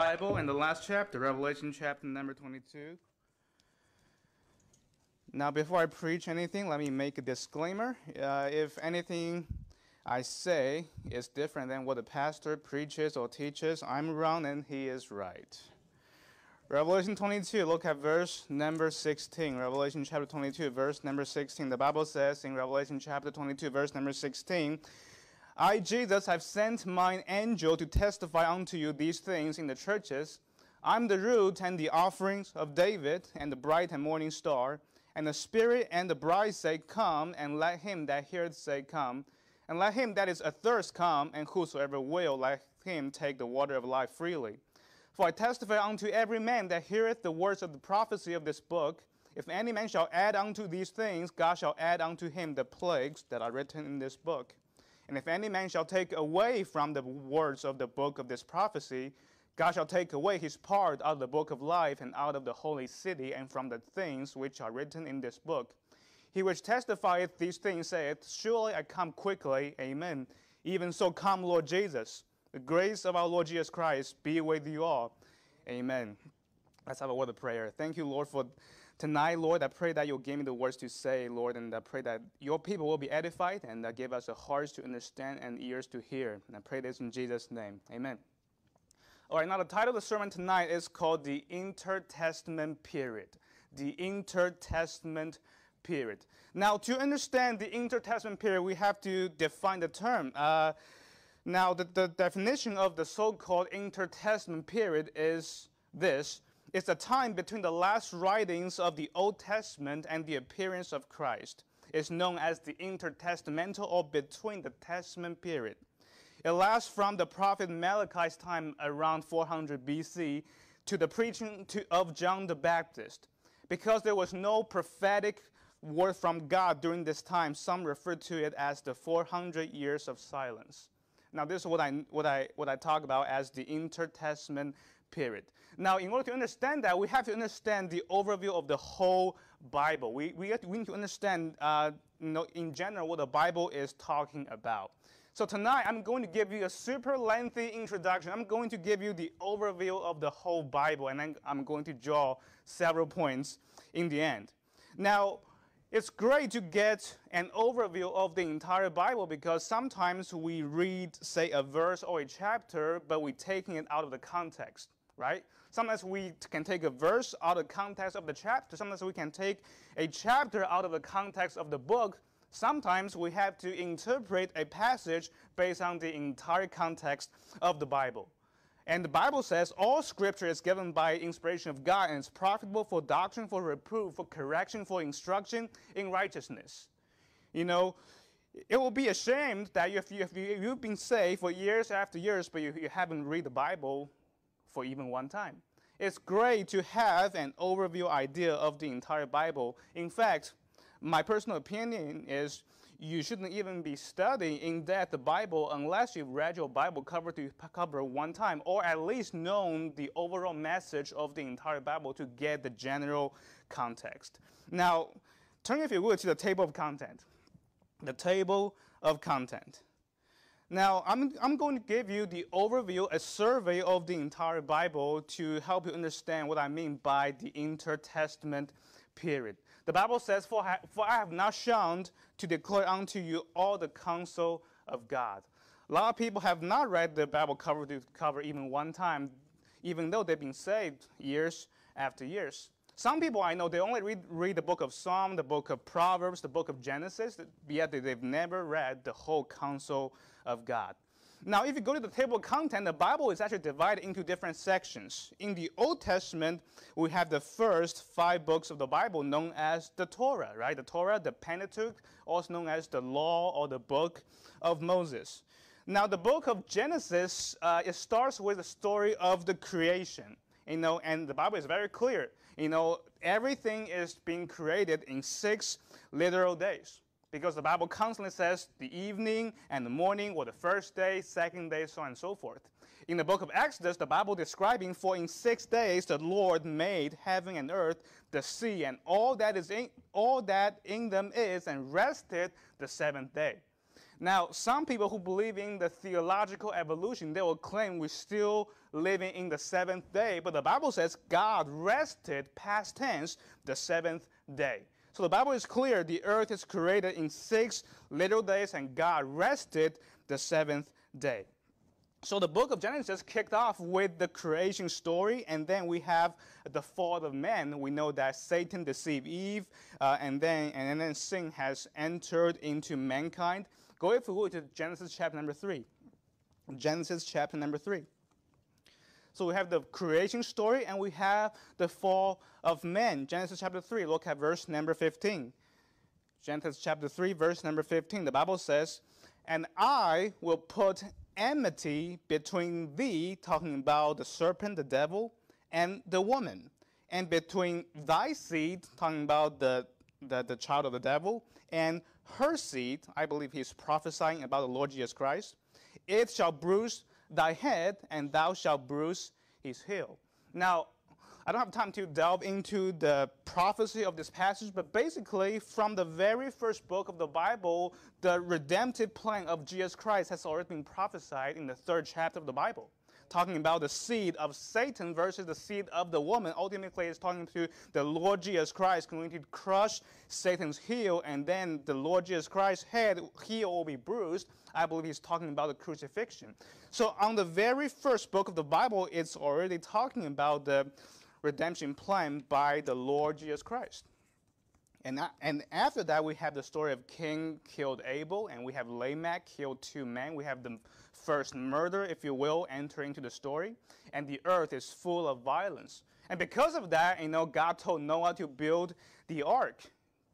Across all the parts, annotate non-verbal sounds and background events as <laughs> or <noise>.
Bible in the last chapter, Revelation chapter number 22. Now, before I preach anything, let me make a disclaimer. Uh, if anything I say is different than what the pastor preaches or teaches, I'm wrong and he is right. Revelation 22, look at verse number 16. Revelation chapter 22, verse number 16. The Bible says in Revelation chapter 22, verse number 16, I, Jesus, have sent mine angel to testify unto you these things in the churches. I'm the root and the offerings of David, and the bright and morning star. And the Spirit and the bride say, Come, and let him that heareth say, Come. And let him that is athirst come, and whosoever will, let him take the water of life freely. For I testify unto every man that heareth the words of the prophecy of this book. If any man shall add unto these things, God shall add unto him the plagues that are written in this book. And if any man shall take away from the words of the book of this prophecy, God shall take away his part out of the book of life and out of the holy city and from the things which are written in this book. He which testifieth these things saith, Surely I come quickly. Amen. Even so come, Lord Jesus. The grace of our Lord Jesus Christ be with you all. Amen. Let's have a word of prayer. Thank you, Lord, for tonight, Lord. I pray that you'll give me the words to say, Lord, and I pray that your people will be edified and that give us a hearts to understand and ears to hear. And I pray this in Jesus' name. Amen. All right, now the title of the sermon tonight is called The Intertestament Period. The Intertestament Period. Now, to understand the intertestament period, we have to define the term. Uh, now, the, the definition of the so called intertestament period is this it's a time between the last writings of the Old Testament and the appearance of Christ. It's known as the intertestamental or between the testament period. It lasts from the prophet Malachi's time around 400 BC to the preaching to, of John the Baptist. Because there was no prophetic word from God during this time, some refer to it as the 400 years of silence. Now, this is what I, what I, what I talk about as the intertestament period. Now, in order to understand that, we have to understand the overview of the whole Bible. We, we, to, we need to understand, uh, you know, in general, what the Bible is talking about. So tonight, I'm going to give you a super lengthy introduction. I'm going to give you the overview of the whole Bible, and then I'm going to draw several points in the end. Now, it's great to get an overview of the entire Bible because sometimes we read, say, a verse or a chapter, but we're taking it out of the context right? Sometimes we can take a verse out of context of the chapter. Sometimes we can take a chapter out of the context of the book. Sometimes we have to interpret a passage based on the entire context of the Bible. And the Bible says all scripture is given by inspiration of God and is profitable for doctrine, for reproof, for correction, for instruction in righteousness. You know, it will be a shame that if, you, you've been saved for years after years, but you, you haven't read the Bible, for even one time. It's great to have an overview idea of the entire Bible. In fact, my personal opinion is you shouldn't even be studying in depth the Bible unless you've read your Bible cover to cover one time, or at least known the overall message of the entire Bible to get the general context. Now, turn if you would to the table of content. The table of content. Now, I'm, I'm going to give you the overview, a survey of the entire Bible to help you understand what I mean by the intertestament period. The Bible says, For I, for I have not shunned to declare unto you all the counsel of God. A lot of people have not read the Bible cover to cover even one time, even though they've been saved years after years. Some people I know, they only read, read the book of Psalm, the book of Proverbs, the book of Genesis, yet they've never read the whole counsel of God. Now, if you go to the table of content, the Bible is actually divided into different sections. In the Old Testament, we have the first five books of the Bible known as the Torah, right? The Torah, the Pentateuch, also known as the Law or the Book of Moses. Now, the book of Genesis, uh, it starts with the story of the creation. You know, and the Bible is very clear. You know, everything is being created in six literal days. Because the Bible constantly says the evening and the morning were the first day, second day, so on and so forth. In the book of Exodus, the Bible describing, for in six days the Lord made heaven and earth, the sea, and all that is in all that in them is, and rested the seventh day. Now, some people who believe in the theological evolution, they will claim we're still living in the seventh day, but the Bible says God rested, past tense, the seventh day. So the Bible is clear the earth is created in six little days, and God rested the seventh day. So the book of Genesis kicked off with the creation story, and then we have the fall of man. We know that Satan deceived Eve, uh, and then and then sin has entered into mankind. Go if you would to Genesis chapter number three. Genesis chapter number three. So we have the creation story and we have the fall of man. Genesis chapter 3, look at verse number 15. Genesis chapter 3, verse number 15. The Bible says, And I will put enmity between thee, talking about the serpent, the devil, and the woman, and between thy seed, talking about the, the, the child of the devil, and her seed, I believe he's prophesying about the Lord Jesus Christ. It shall bruise thy head, and thou shalt bruise his heel. Now, I don't have time to delve into the prophecy of this passage, but basically, from the very first book of the Bible, the redemptive plan of Jesus Christ has already been prophesied in the third chapter of the Bible. Talking about the seed of Satan versus the seed of the woman. Ultimately, it's talking to the Lord Jesus Christ going to crush Satan's heel, and then the Lord Jesus Christ's head, heel will be bruised. I believe he's talking about the crucifixion. So, on the very first book of the Bible, it's already talking about the redemption plan by the Lord Jesus Christ. And, and after that, we have the story of Cain killed Abel, and we have Lamech killed two men. We have the first murder, if you will, enter into the story. And the earth is full of violence. And because of that, you know, God told Noah to build the ark.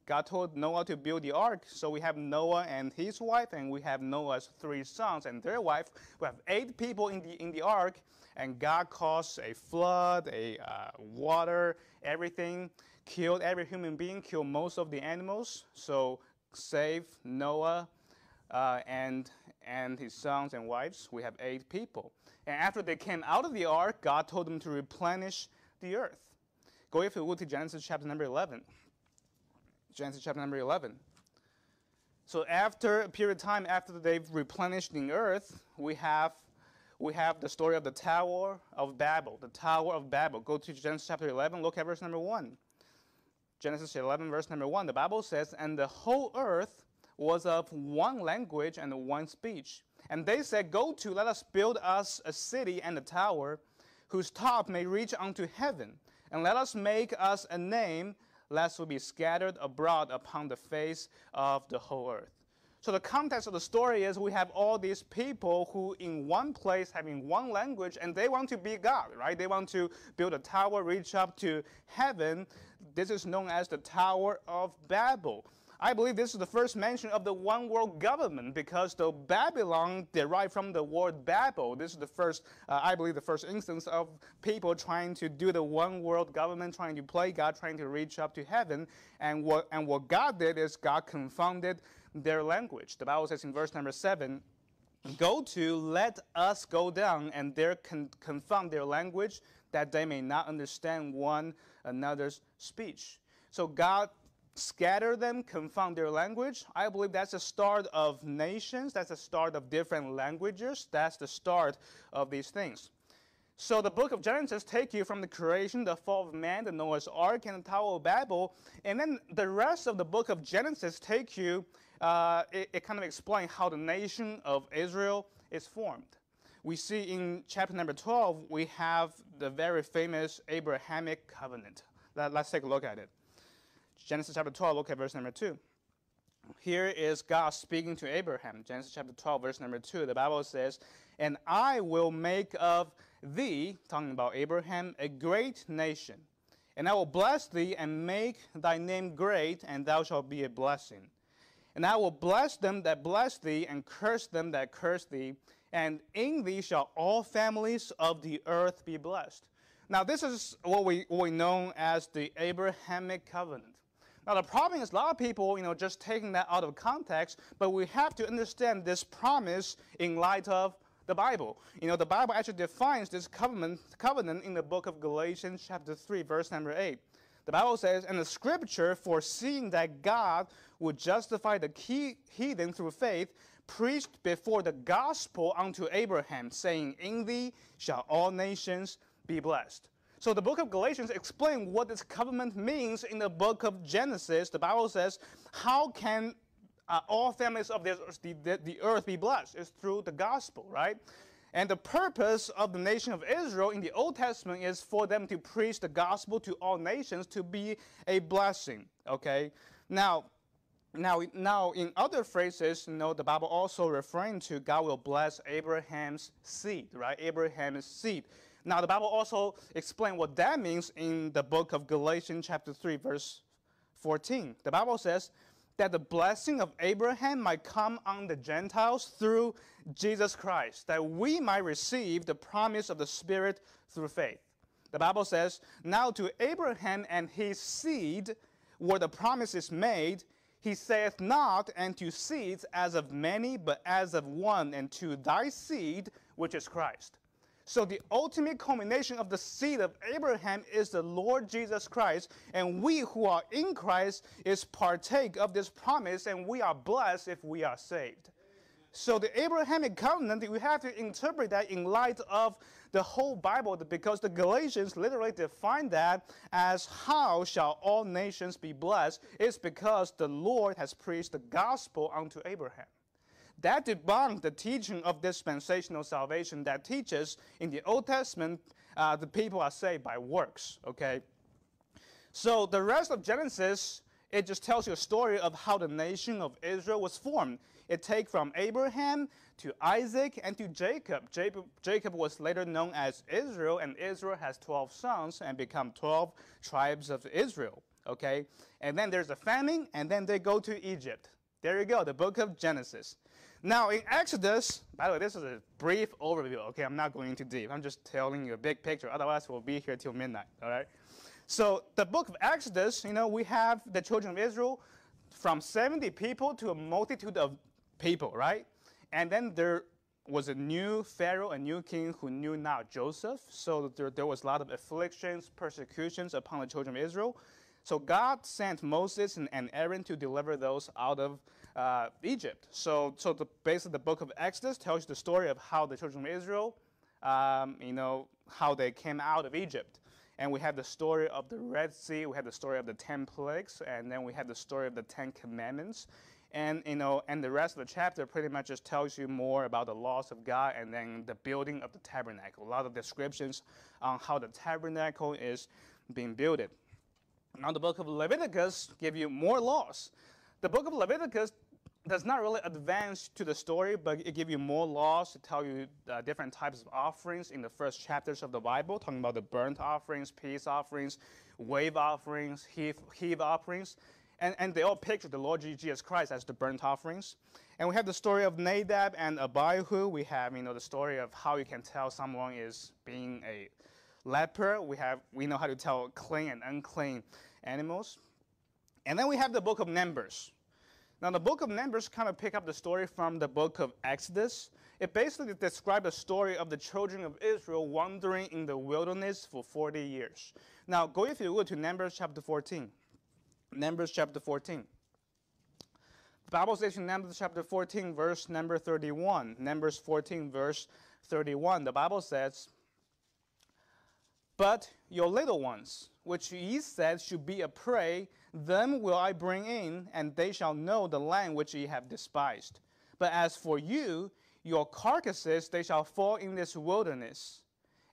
God told Noah to build the ark. So we have Noah and his wife, and we have Noah's three sons and their wife. We have eight people in the, in the ark and God caused a flood, a uh, water, everything, killed every human being, killed most of the animals. So save Noah uh, and and his sons and wives. We have eight people. And after they came out of the ark, God told them to replenish the earth. Go if you would to Genesis chapter number 11. Genesis chapter number 11. So after a period of time after they've replenished the earth, we have we have the story of the Tower of Babel. The Tower of Babel. Go to Genesis chapter 11, look at verse number 1. Genesis 11, verse number 1. The Bible says, And the whole earth was of one language and one speech. And they said, Go to, let us build us a city and a tower, whose top may reach unto heaven. And let us make us a name, lest we be scattered abroad upon the face of the whole earth. So the context of the story is we have all these people who in one place having one language and they want to be God, right? They want to build a tower, reach up to heaven. This is known as the Tower of Babel. I believe this is the first mention of the one world government because the Babylon derived from the word Babel. This is the first, uh, I believe, the first instance of people trying to do the one world government, trying to play God, trying to reach up to heaven. And what, and what God did is God confounded their language. The Bible says in verse number 7 Go to, let us go down, and there con- confound their language, that they may not understand one another's speech. So God scatter them, confound their language. I believe that's the start of nations, that's the start of different languages, that's the start of these things. So the book of Genesis take you from the creation, the fall of man, the Noah's Ark, and the Tower of Babel, and then the rest of the book of Genesis take you uh, it, it kind of explains how the nation of Israel is formed. We see in chapter number 12, we have the very famous Abrahamic covenant. Let, us take a look at it. Genesis chapter 12, look at verse number 2. Here is God speaking to Abraham. Genesis chapter 12, verse number 2. The Bible says, And I will make of thee, talking about Abraham, a great nation. And I will bless thee and make thy name great, and thou shalt be a blessing. And I will bless them that bless thee, and curse them that curse thee. And in thee shall all families of the earth be blessed. Now, this is what we, what we know as the Abrahamic covenant. Now, the problem is a lot of people, you know, just taking that out of context, but we have to understand this promise in light of the Bible. You know, the Bible actually defines this covenant, covenant in the book of Galatians, chapter 3, verse number 8. The Bible says, and the scripture, foreseeing that God would justify the heathen through faith, preached before the gospel unto Abraham, saying, In thee shall all nations be blessed. So the book of Galatians explains what this covenant means in the book of Genesis. The Bible says, How can uh, all families of this, the, the, the earth be blessed? It's through the gospel, right? And the purpose of the nation of Israel in the Old Testament is for them to preach the gospel to all nations to be a blessing. Okay? Now, now, now in other phrases, you know, the Bible also referring to God will bless Abraham's seed, right? Abraham's seed. Now, the Bible also explains what that means in the book of Galatians, chapter 3, verse 14. The Bible says that the blessing of Abraham might come on the Gentiles through Jesus Christ, that we might receive the promise of the Spirit through faith. The Bible says, Now to Abraham and his seed, where the promise is made, he saith not, and to seeds as of many, but as of one, and to thy seed, which is Christ. So the ultimate culmination of the seed of Abraham is the Lord Jesus Christ, and we who are in Christ is partake of this promise, and we are blessed if we are saved. So the Abrahamic covenant, we have to interpret that in light of the whole Bible, because the Galatians literally define that as how shall all nations be blessed? It's because the Lord has preached the gospel unto Abraham. That debunked the teaching of dispensational salvation that teaches in the Old Testament uh, the people are saved by works. Okay, so the rest of Genesis it just tells you a story of how the nation of Israel was formed. It takes from Abraham to Isaac and to Jacob. Jacob. Jacob was later known as Israel, and Israel has 12 sons and become 12 tribes of Israel. Okay, and then there's a famine, and then they go to Egypt. There you go, the book of Genesis. Now, in Exodus, by the way, this is a brief overview, okay? I'm not going too deep. I'm just telling you a big picture. Otherwise, we'll be here till midnight, all right? So, the book of Exodus, you know, we have the children of Israel from 70 people to a multitude of people, right? And then there was a new Pharaoh, a new king who knew not Joseph. So, there, there was a lot of afflictions, persecutions upon the children of Israel. So, God sent Moses and Aaron to deliver those out of uh, Egypt. So, so the, basically, the book of Exodus tells you the story of how the children of Israel, um, you know, how they came out of Egypt. And we have the story of the Red Sea, we have the story of the ten plagues, and then we have the story of the Ten Commandments. And you know, and the rest of the chapter pretty much just tells you more about the laws of God and then the building of the tabernacle. A lot of descriptions on how the tabernacle is being built. Now the book of Leviticus give you more laws. The book of Leviticus does not really advance to the story, but it gives you more laws to tell you uh, different types of offerings in the first chapters of the Bible, talking about the burnt offerings, peace offerings, wave offerings, heave, heave offerings. And, and they all picture the Lord Jesus Christ as the burnt offerings. And we have the story of Nadab and Abihu. We have, you know, the story of how you can tell someone is being a leper. We have, we know how to tell clean and unclean animals. And then we have the book of Numbers. Now, the book of Numbers kind of pick up the story from the book of Exodus. It basically describes the story of the children of Israel wandering in the wilderness for 40 years. Now, go if you would to Numbers chapter 14. Numbers chapter 14. The Bible says in Numbers chapter 14, verse number 31. Numbers 14, verse 31. The Bible says, But your little ones, which ye said should be a prey, them will I bring in, and they shall know the land which ye have despised. But as for you, your carcasses they shall fall in this wilderness,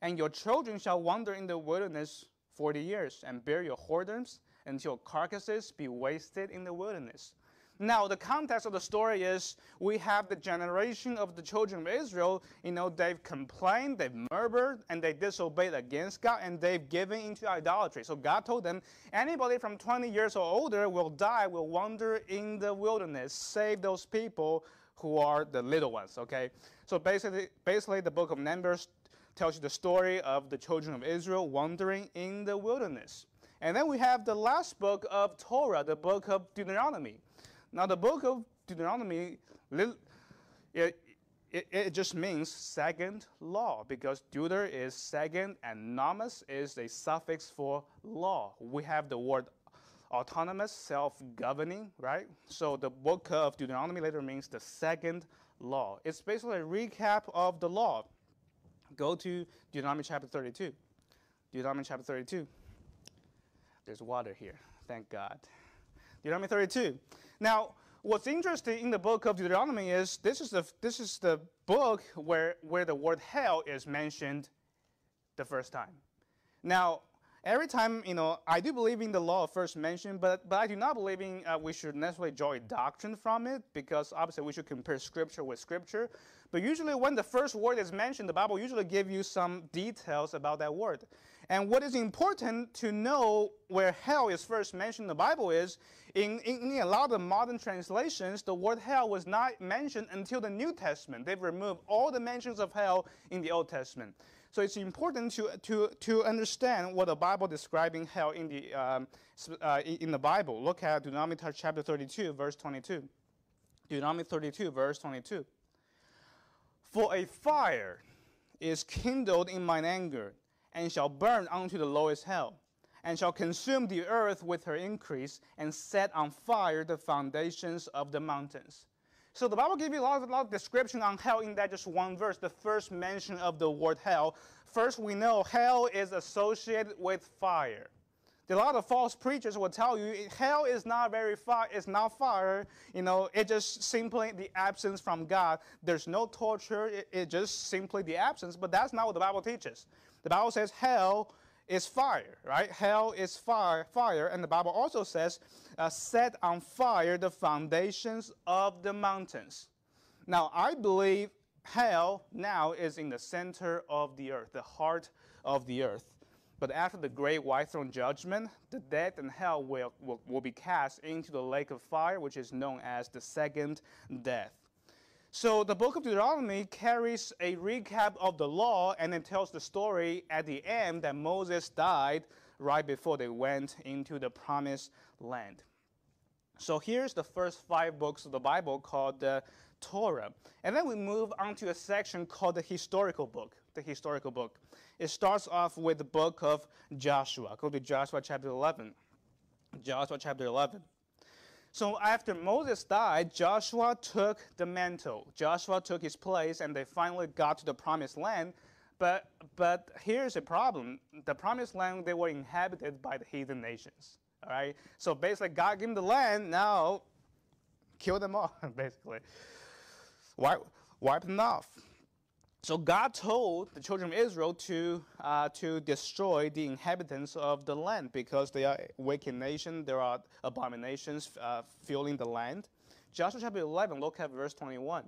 and your children shall wander in the wilderness forty years, and bear your whoredoms until carcasses be wasted in the wilderness. Now, the context of the story is we have the generation of the children of Israel. You know, they've complained, they've murmured, and they disobeyed against God, and they've given into idolatry. So God told them, anybody from 20 years or older will die, will wander in the wilderness. Save those people who are the little ones. Okay. So basically, basically, the book of Numbers tells you the story of the children of Israel wandering in the wilderness. And then we have the last book of Torah, the book of Deuteronomy. Now, the book of Deuteronomy, it, it, it just means second law because deuter is second and nomos is a suffix for law. We have the word autonomous, self-governing, right? So the book of Deuteronomy later means the second law. It's basically a recap of the law. Go to Deuteronomy chapter 32. Deuteronomy chapter 32. There's water here. Thank God. Deuteronomy 32. Now, what's interesting in the book of Deuteronomy is this is the this is the book where where the word hell is mentioned the first time. Now, every time you know, I do believe in the law of first mention, but but I do not believe in uh, we should necessarily draw a doctrine from it because obviously we should compare scripture with scripture. But usually, when the first word is mentioned, the Bible usually give you some details about that word. And what is important to know where hell is first mentioned in the Bible is in, in, in, a lot of modern translations, the word hell was not mentioned until the New Testament. They've removed all the mentions of hell in the Old Testament. So it's important to, to, to understand what the Bible describing hell in the, um, uh, in the Bible. Look at Deuteronomy chapter 32, verse 22. Deuteronomy 32, verse 22. For a fire is kindled in mine anger and shall burn unto the lowest hell, and shall consume the earth with her increase, and set on fire the foundations of the mountains. So the Bible gives you a lot, of, a lot of description on hell in that just one verse, the first mention of the word hell. First, we know hell is associated with fire. A lot of false preachers will tell you hell is not very far, it's not fire. You know, it's just simply the absence from God. There's no torture, it, it's just simply the absence, but that's not what the Bible teaches. The Bible says hell is fire, right? Hell is fire, fire, and the Bible also says, uh, "Set on fire the foundations of the mountains." Now, I believe hell now is in the center of the earth, the heart of the earth. But after the great white throne judgment, the dead and hell will, will, will be cast into the lake of fire, which is known as the second death. So the book of Deuteronomy carries a recap of the law and then tells the story at the end that Moses died right before they went into the promised land. So here's the first five books of the Bible called the Torah. And then we move on to a section called the historical book. The historical book. It starts off with the book of Joshua. Go to Joshua chapter 11. Joshua chapter 11. So after Moses died, Joshua took the mantle. Joshua took his place, and they finally got to the promised land. But, but here's a problem the promised land, they were inhabited by the heathen nations. All right? So basically, God gave them the land, now kill them all, <laughs> basically. Wipe, wipe them off. So God told the children of Israel to, uh, to destroy the inhabitants of the land because they are a wicked nation. There are abominations uh, filling the land. Joshua chapter 11, look at verse 21.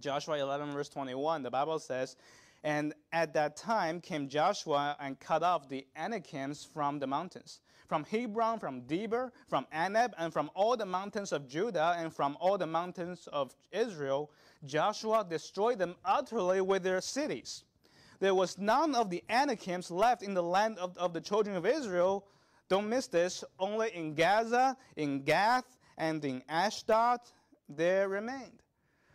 Joshua 11, verse 21, the Bible says, And at that time came Joshua and cut off the Anakims from the mountains, from Hebron, from Debir, from Anab, and from all the mountains of Judah, and from all the mountains of Israel, Joshua destroyed them utterly with their cities. There was none of the Anakims left in the land of, of the children of Israel. Don't miss this. Only in Gaza, in Gath, and in Ashdod there remained.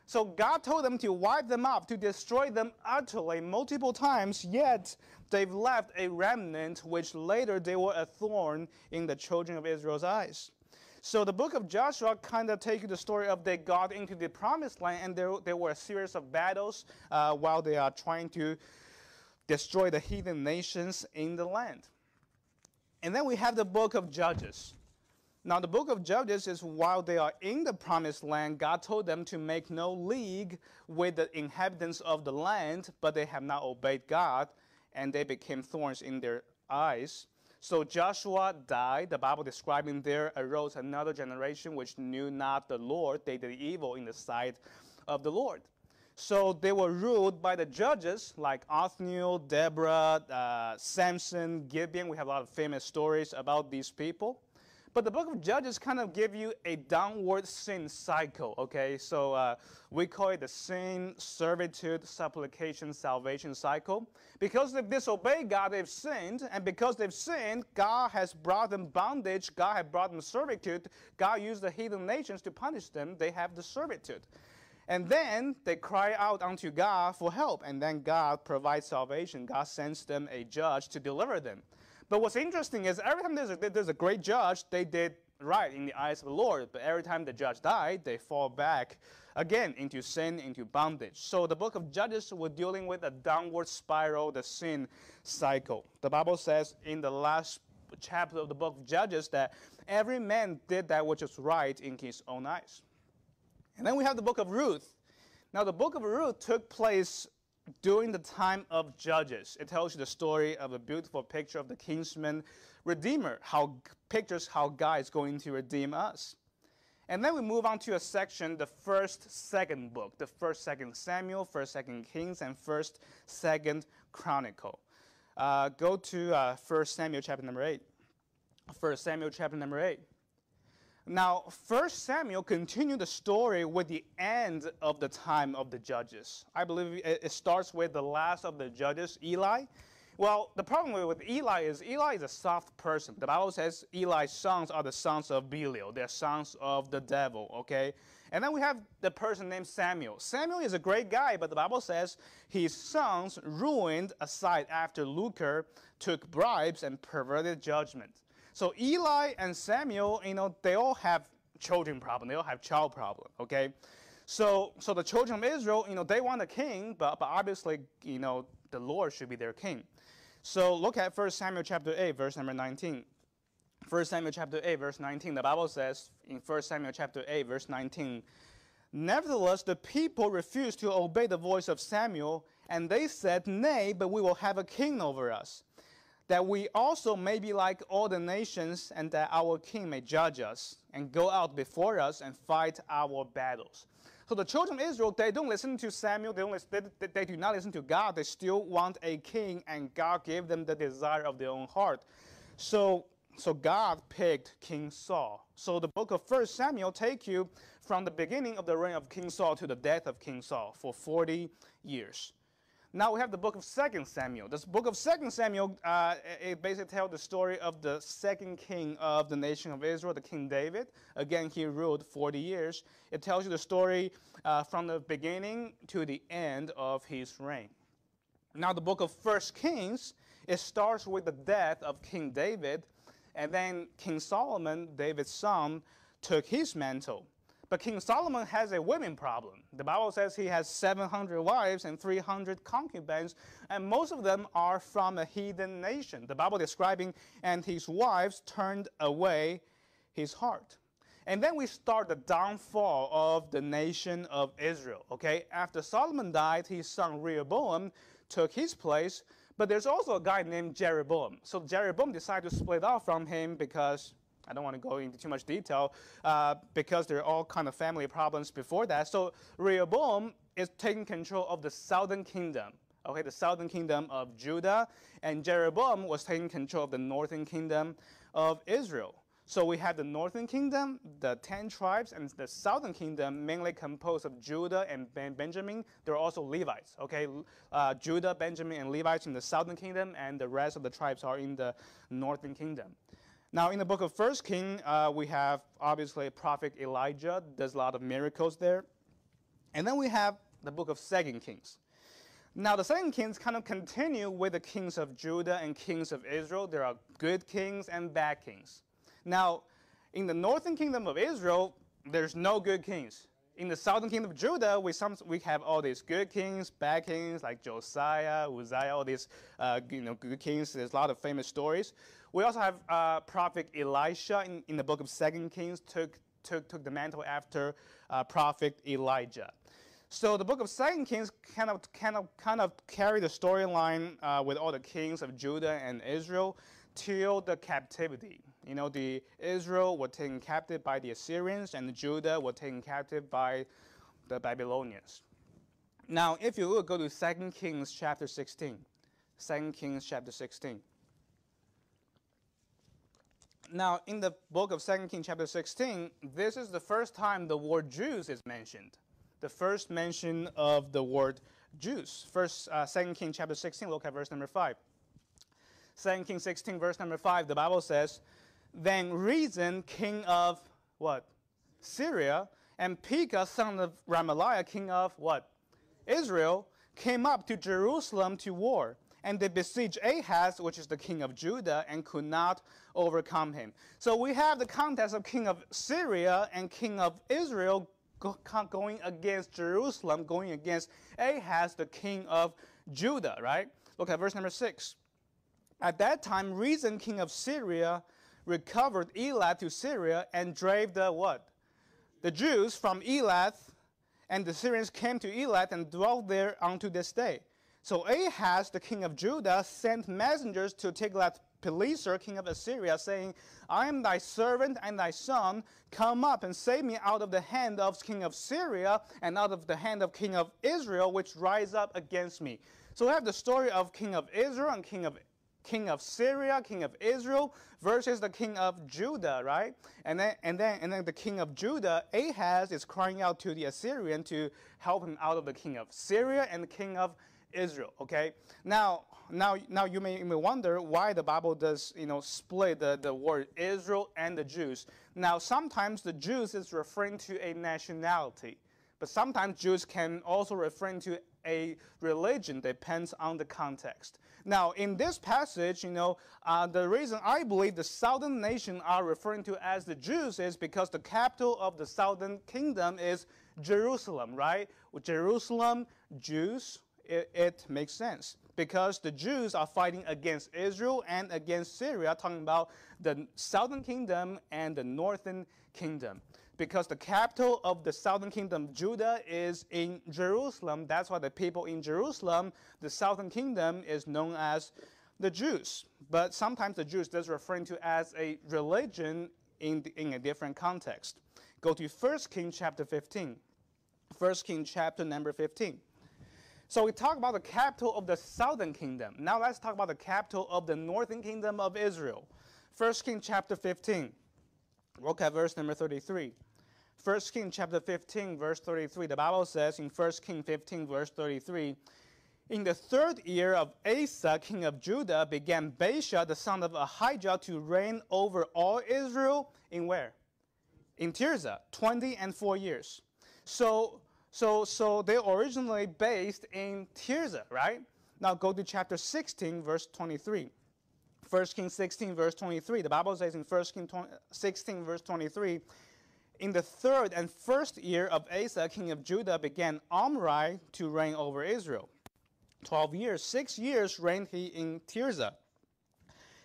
So God told them to wipe them up, to destroy them utterly multiple times, yet they've left a remnant which later they were a thorn in the children of Israel's eyes. So the book of Joshua kind of takes the story of they got into the promised land and there, there were a series of battles uh, while they are trying to destroy the heathen nations in the land. And then we have the book of Judges. Now, the book of Judges is while they are in the promised land, God told them to make no league with the inhabitants of the land, but they have not obeyed God, and they became thorns in their eyes. So Joshua died. The Bible describing there arose another generation which knew not the Lord. They did evil in the sight of the Lord. So they were ruled by the judges like Othniel, Deborah, uh, Samson, Gideon. We have a lot of famous stories about these people. But the book of Judges kind of give you a downward sin cycle, okay? So uh, we call it the sin, servitude, supplication, salvation cycle. Because they've disobeyed God, they've sinned. And because they've sinned, God has brought them bondage. God has brought them servitude. God used the heathen nations to punish them. They have the servitude. And then they cry out unto God for help, and then God provides salvation. God sends them a judge to deliver them. But what's interesting is every time there's a, there's a great judge, they did right in the eyes of the Lord. But every time the judge died, they fall back again into sin, into bondage. So the book of Judges, we're dealing with a downward spiral, the sin cycle. The Bible says in the last chapter of the book of Judges that every man did that which was right in his own eyes. And then we have the book of Ruth. Now, the book of Ruth took place during the time of Judges. It tells you the story of a beautiful picture of the kinsman redeemer, how pictures how God is going to redeem us. And then we move on to a section, the first, second book, the first, second Samuel, first, second Kings, and first, second Chronicle. Uh, go to uh, First Samuel chapter number eight. First Samuel chapter number eight. Now, First Samuel continued the story with the end of the time of the judges. I believe it starts with the last of the judges, Eli. Well, the problem with Eli is Eli is a soft person. The Bible says Eli's sons are the sons of Belial. They're sons of the devil, okay? And then we have the person named Samuel. Samuel is a great guy, but the Bible says his sons ruined a site after lucre, took bribes, and perverted judgment. So Eli and Samuel, you know, they all have children problem. They all have child problem. Okay, so so the children of Israel, you know, they want a king, but but obviously, you know, the Lord should be their king. So look at 1 Samuel chapter 8, verse number 19. 1 Samuel chapter 8, verse 19, the Bible says in 1 Samuel chapter 8, verse 19, Nevertheless, the people refused to obey the voice of Samuel, and they said, Nay, but we will have a king over us that we also may be like all the nations, and that our king may judge us and go out before us and fight our battles. So the children of Israel, they don't listen to Samuel, they, don't listen, they, they do not listen to God. They still want a king, and God gave them the desire of their own heart. So, so God picked King Saul. So the book of First Samuel take you from the beginning of the reign of King Saul to the death of King Saul for 40 years. Now we have the book of Second Samuel. This book of Second Samuel, uh, it basically tells the story of the second king of the nation of Israel, the King David. Again, he ruled 40 years. It tells you the story uh, from the beginning to the end of his reign. Now the book of First Kings, it starts with the death of King David, and then King Solomon, David's son, took his mantle. But King Solomon has a women problem. The Bible says he has 700 wives and 300 concubines, and most of them are from a heathen nation. The Bible describing, and his wives turned away his heart. And then we start the downfall of the nation of Israel. Okay, after Solomon died, his son Rehoboam took his place, but there's also a guy named Jeroboam. So Jeroboam decided to split off from him because I don't want to go into too much detail uh, because there are all kind of family problems before that. So Rehoboam is taking control of the southern kingdom, okay, the southern kingdom of Judah, and Jeroboam was taking control of the northern kingdom of Israel. So we have the northern kingdom, the ten tribes, and the southern kingdom, mainly composed of Judah and ben Benjamin. There are also Levites, okay? Uh, Judah, Benjamin, and Levites in the southern kingdom, and the rest of the tribes are in the northern kingdom. Now, in the book of First King, uh, we have obviously prophet Elijah. There's a lot of miracles there. And then we have the book of Second Kings. Now, the Second Kings kind of continue with the kings of Judah and kings of Israel. There are good kings and bad kings. Now, in the northern kingdom of Israel, there's no good kings. In the southern kingdom of Judah, we, some, we have all these good kings, bad kings, like Josiah, Uzziah, all these uh, you know, good kings. There's a lot of famous stories. We also have uh, prophet Elisha in, in the book of Second Kings took, took, took the mantle after uh, prophet Elijah. So the book of Second Kings kind of, kind of, kind of carry the storyline uh, with all the kings of Judah and Israel till the captivity. You know, the Israel were taken captive by the Assyrians, and Judah were taken captive by the Babylonians. Now, if you will go to 2 Kings chapter 16, 2 Kings chapter 16. Now, in the book of 2 Kings chapter 16, this is the first time the word Jews is mentioned. The first mention of the word Jews. First, uh, 2 Kings chapter 16, look at verse number 5. 2 Kings 16, verse number 5, the Bible says, Then Rezin, king of what? Syria, And Pekah, son of Remaliah, king of what? Israel, came up to Jerusalem to war. And they besieged Ahaz, which is the king of Judah, and could not overcome him. So we have the context of king of Syria and king of Israel going against Jerusalem, going against Ahaz, the king of Judah, right? Look at verse number 6. At that time, Rezin, king of Syria, recovered Elath to Syria and drove the what? The Jews from Elath, and the Syrians came to Elath and dwelt there unto this day. So Ahaz, the king of Judah, sent messengers to Tiglath-Pileser, king of Assyria, saying, I am thy servant and thy son. Come up and save me out of the hand of king of Syria and out of the hand of king of Israel, which rise up against me. So we have the story of king of Israel and king of king of Syria, king of Israel, versus the king of Judah, right? And then, and then, and then the king of Judah, Ahaz, is crying out to the Assyrian to help him out of the king of Syria and the king of Israel. Okay. Now, now, now you may, you may wonder why the Bible does, you know, split the, the word Israel and the Jews. Now, sometimes the Jews is referring to a nationality, but sometimes Jews can also refer to a religion. Depends on the context. Now, in this passage, you know, uh, the reason I believe the southern nation are referring to as the Jews is because the capital of the southern kingdom is Jerusalem, right? Jerusalem, Jews, it, it makes sense because the Jews are fighting against Israel and against Syria, talking about the southern kingdom and the northern kingdom. Because the capital of the southern kingdom, of Judah, is in Jerusalem. That's why the people in Jerusalem, the southern kingdom, is known as the Jews. But sometimes the Jews does referring to as a religion in, the, in a different context. Go to 1 King chapter 15. 1 King chapter number 15. So we talk about the capital of the southern kingdom. Now let's talk about the capital of the northern kingdom of Israel. 1 King chapter 15. Look at verse number 33. 1 King chapter 15 verse 33. The Bible says in 1 King 15 verse 33, in the third year of Asa, king of Judah, began Baasha, the son of Ahijah, to reign over all Israel in where? In Tirzah, 20 and 4 years. So so, so they're originally based in Tirzah, right? Now go to chapter 16, verse 23. 1 Kings 16, verse 23. The Bible says in 1 Kings 16, verse 23, in the third and first year of Asa, king of Judah, began Omri to reign over Israel. Twelve years, six years reigned he in Tirzah.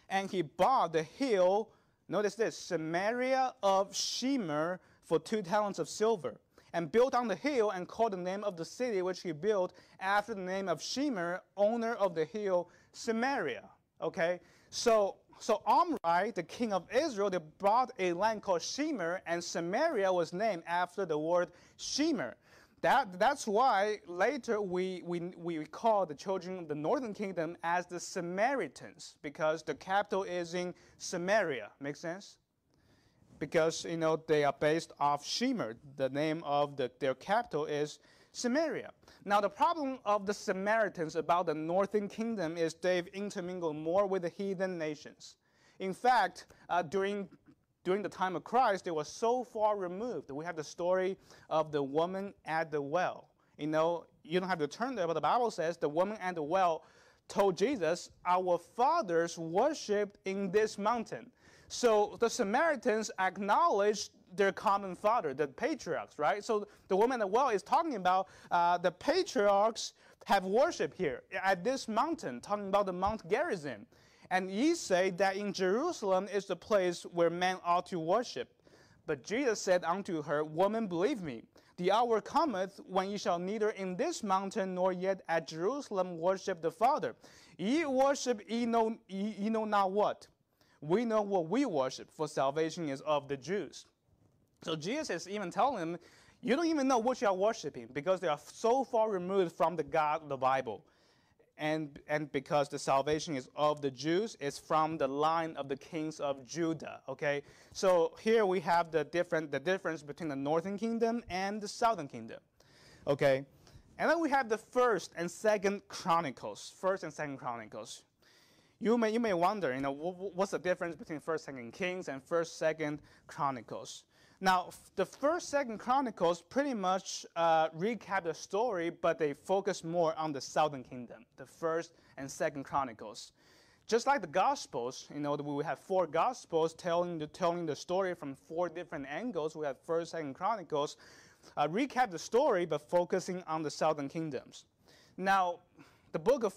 And he bought the hill, notice this, Samaria of Shemer for two talents of silver and built on the hill and called the name of the city which he built after the name of Shemer, owner of the hill Samaria. Okay, so so Omri, the king of Israel, they bought a land called Shemer, and Samaria was named after the word Shemer. That, that's why later we, we, we call the children of the northern kingdom as the Samaritans, because the capital is in Samaria. Make sense? because you know they are based off Shemer. The name of the, their capital is Samaria. Now the problem of the Samaritans about the northern kingdom is they've intermingled more with the heathen nations. In fact, uh, during during the time of Christ, they were so far removed. We have the story of the woman at the well. You know, you don't have to turn there, but the Bible says the woman at the well told Jesus, Our fathers worshipped in this mountain. So the Samaritans acknowledged their common father, the patriarchs, right? So the woman at the well is talking about uh, the patriarchs have worship here at this mountain, talking about the Mount Gerizim. And ye say that in Jerusalem is the place where men ought to worship. But Jesus said unto her, Woman, believe me, the hour cometh when ye shall neither in this mountain nor yet at Jerusalem worship the Father. Ye worship ye know, ye, ye know not what we know what we worship, for salvation is of the Jews. So Jesus is even telling them, you don't even know what you are worshiping because they are so far removed from the God of the Bible. And, and because the salvation is of the Jews, it's from the line of the kings of Judah. Okay, so here we have the different the difference between the northern kingdom and the southern kingdom. Okay, and then we have the first and second chronicles. First and second chronicles you may, you may wonder, you know, what's the difference between First, Second Kings and First, Second Chronicles? Now, the first, second Chronicles pretty much uh, recap the story, but they focus more on the southern kingdom, the first and second Chronicles. Just like the Gospels, you know, we have four Gospels telling the, telling the story from four different angles. We have first, second Chronicles, uh, recap the story, but focusing on the southern kingdoms. Now, the book of